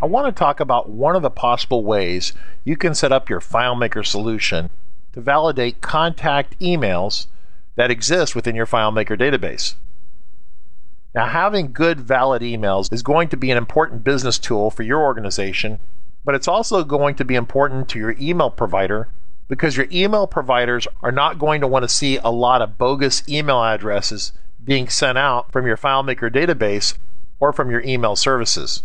I want to talk about one of the possible ways you can set up your FileMaker solution to validate contact emails that exist within your FileMaker database. Now, having good valid emails is going to be an important business tool for your organization, but it's also going to be important to your email provider because your email providers are not going to want to see a lot of bogus email addresses being sent out from your FileMaker database or from your email services.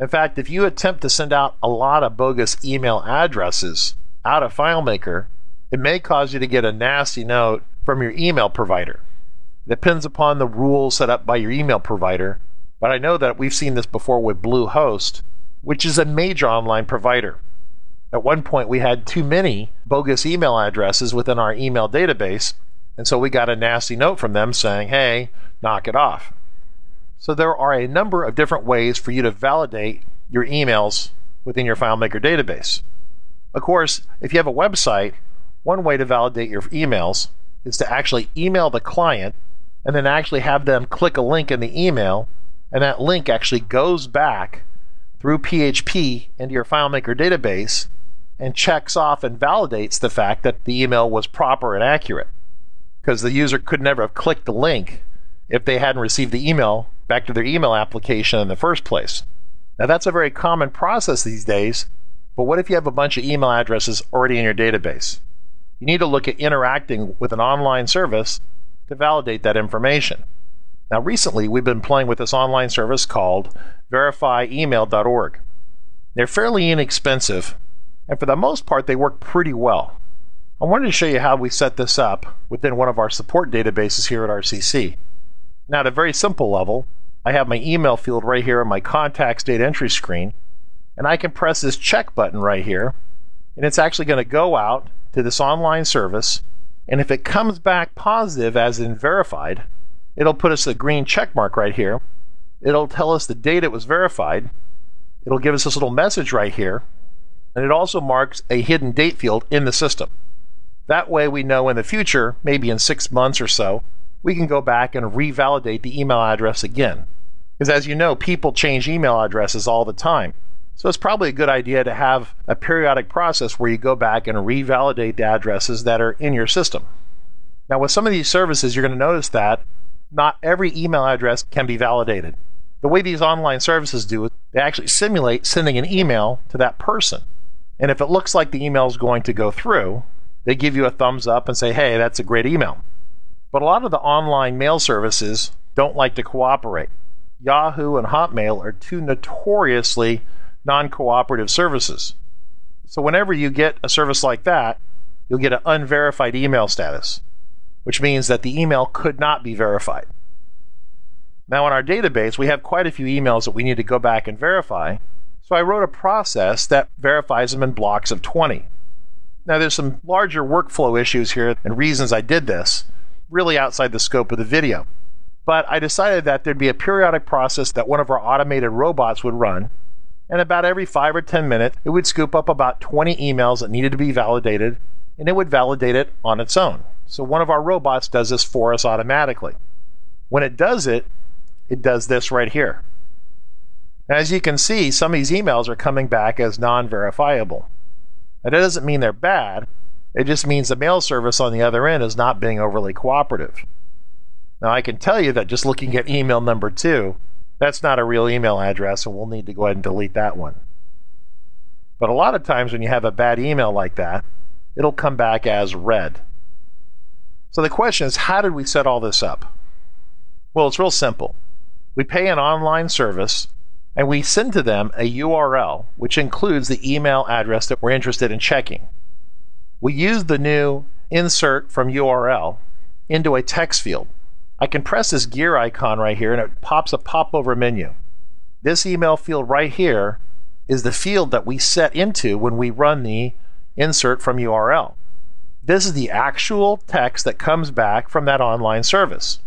In fact, if you attempt to send out a lot of bogus email addresses out of FileMaker, it may cause you to get a nasty note from your email provider. It depends upon the rules set up by your email provider, but I know that we've seen this before with Bluehost, which is a major online provider. At one point, we had too many bogus email addresses within our email database, and so we got a nasty note from them saying, hey, knock it off. So there are a number of different ways for you to validate your emails within your FileMaker database. Of course, if you have a website, one way to validate your emails is to actually email the client and then actually have them click a link in the email, and that link actually goes back through PHP into your FileMaker database and checks off and validates the fact that the email was proper and accurate. Because the user could never have clicked the link if they hadn't received the email back to their email application in the first place. Now, that's a very common process these days, but what if you have a bunch of email addresses already in your database? You need to look at interacting with an online service to validate that information. Now, recently, we've been playing with this online service called verifyemail.org. They're fairly inexpensive, and for the most part, they work pretty well. I wanted to show you how we set this up within one of our support databases here at RCC. Now, at a very simple level, I have my email field right here on my contacts date entry screen, and I can press this check button right here, and it's actually going to go out to this online service. And if it comes back positive, as in verified, it'll put us a green check mark right here. It'll tell us the date it was verified. It'll give us this little message right here. And it also marks a hidden date field in the system. That way, we know in the future, maybe in six months or so, we can go back and revalidate the email address again. Because as you know, people change email addresses all the time. So it's probably a good idea to have a periodic process where you go back and revalidate the addresses that are in your system. Now, with some of these services, you're going to notice that not every email address can be validated. The way these online services do it, they actually simulate sending an email to that person. And if it looks like the email is going to go through, they give you a thumbs up and say, hey, that's a great email. But a lot of the online mail services don't like to cooperate. Yahoo and Hotmail are two notoriously non cooperative services. So, whenever you get a service like that, you'll get an unverified email status, which means that the email could not be verified. Now, in our database, we have quite a few emails that we need to go back and verify. So, I wrote a process that verifies them in blocks of 20. Now, there's some larger workflow issues here and reasons I did this, really outside the scope of the video. But I decided that there'd be a periodic process that one of our automated robots would run and about every five or 10 minutes, it would scoop up about 20 emails that needed to be validated, and it would validate it on its own. So one of our robots does this for us automatically. When it does it, it does this right here. As you can see, some of these emails are coming back as non verifiable. That doesn't mean they're bad, it just means the mail service on the other end is not being overly cooperative. Now, I can tell you that just looking at email number two, that's not a real email address, and we'll need to go ahead and delete that one. But a lot of times when you have a bad email like that, it'll come back as red. So the question is, how did we set all this up? Well, it's real simple. We pay an online service and we send to them a URL, which includes the email address that we're interested in checking. We use the new insert from URL into a text field. I can press this gear icon right here and it pops a popover menu. This email field right here is the field that we set into when we run the insert from URL. This is the actual text that comes back from that online service.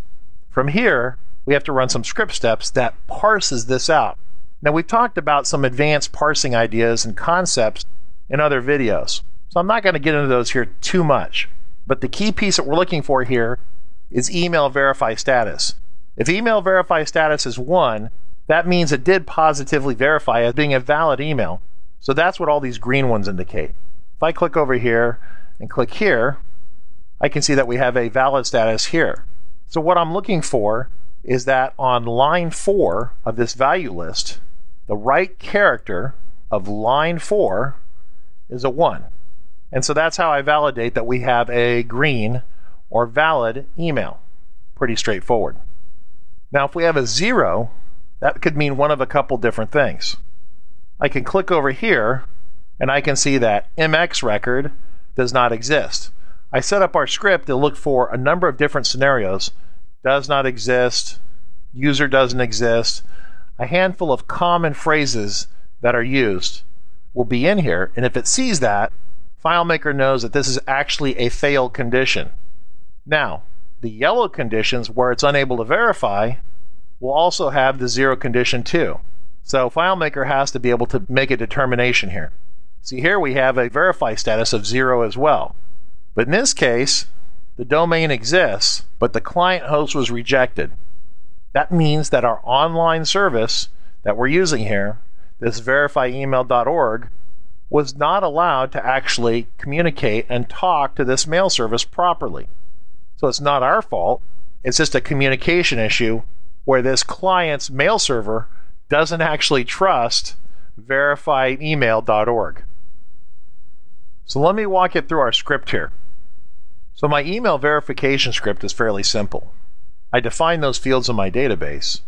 From here, we have to run some script steps that parses this out. Now, we've talked about some advanced parsing ideas and concepts in other videos, so I'm not going to get into those here too much. But the key piece that we're looking for here is email verify status. If email verify status is 1, that means it did positively verify as being a valid email. So that's what all these green ones indicate. If I click over here and click here, I can see that we have a valid status here. So what I'm looking for is that on line 4 of this value list, the right character of line 4 is a 1. And so that's how I validate that we have a green or valid email. Pretty straightforward. Now, if we have a 0, that could mean one of a couple different things. I can click over here and I can see that MX record does not exist. I set up our script to look for a number of different scenarios. Does not exist, user doesn't exist, a handful of common phrases that are used will be in here. And if it sees that, FileMaker knows that this is actually a failed condition. Now, the yellow conditions where it's unable to verify will also have the zero condition too. So FileMaker has to be able to make a determination here. See here we have a verify status of zero as well. But in this case, the domain exists, but the client host was rejected. That means that our online service that we're using here, this verifyemail.org, was not allowed to actually communicate and talk to this mail service properly. So it's not our fault. It's just a communication issue where this client's mail server doesn't actually trust verifyemail.org. So let me walk you through our script here. So my email verification script is fairly simple. I define those fields in my database,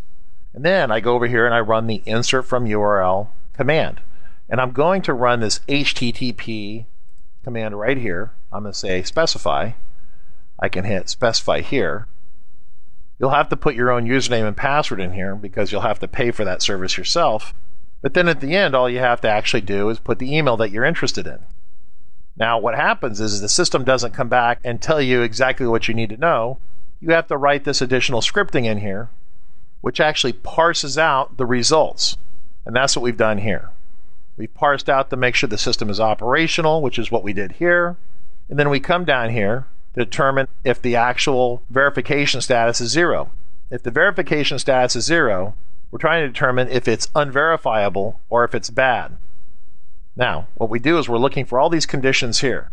and then I go over here and I run the insert from URL command. And I'm going to run this HTTP command right here. I'm going to say specify. I can hit specify here. You'll have to put your own username and password in here because you'll have to pay for that service yourself. But then at the end, all you have to actually do is put the email that you're interested in. Now, what happens is the system doesn't come back and tell you exactly what you need to know. You have to write this additional scripting in here, which actually parses out the results. And that's what we've done here. We've parsed out to make sure the system is operational, which is what we did here. And then we come down here to determine if the actual verification status is zero. If the verification status is zero, we're trying to determine if it's unverifiable or if it's bad. Now, what we do is we're looking for all these conditions here.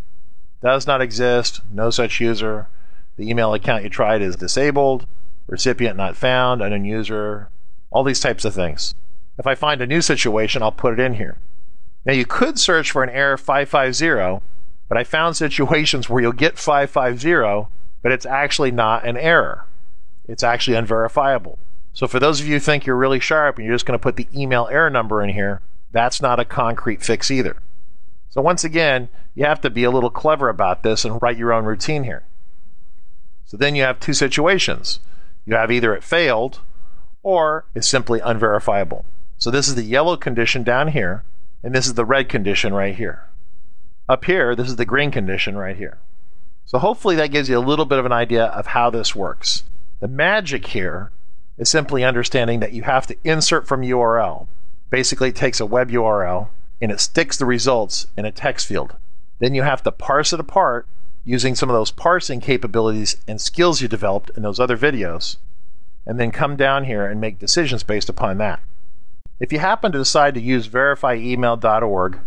Does not exist, no such user, the email account you tried is disabled, recipient not found, unknown user, all these types of things. If I find a new situation, I'll put it in here. Now you could search for an error 550, but I found situations where you'll get 550, but it's actually not an error. It's actually unverifiable. So for those of you who think you're really sharp and you're just going to put the email error number in here, that's not a concrete fix either. So once again, you have to be a little clever about this and write your own routine here. So then you have two situations. You have either it failed or it's simply unverifiable. So this is the yellow condition down here and this is the red condition right here. Up here, this is the green condition right here. So hopefully that gives you a little bit of an idea of how this works. The magic here is simply understanding that you have to insert from URL. Basically, it takes a web URL and it sticks the results in a text field. Then you have to parse it apart using some of those parsing capabilities and skills you developed in those other videos, and then come down here and make decisions based upon that. If you happen to decide to use verifyemail.org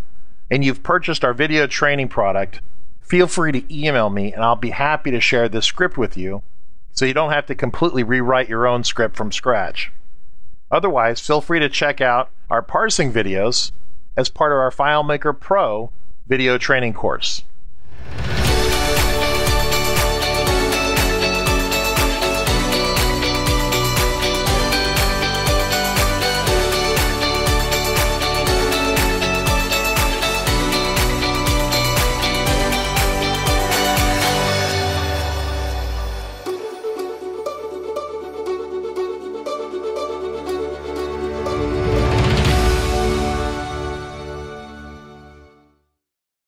and you've purchased our video training product, feel free to email me and I'll be happy to share this script with you so you don't have to completely rewrite your own script from scratch. Otherwise, feel free to check out our parsing videos as part of our FileMaker Pro video training course.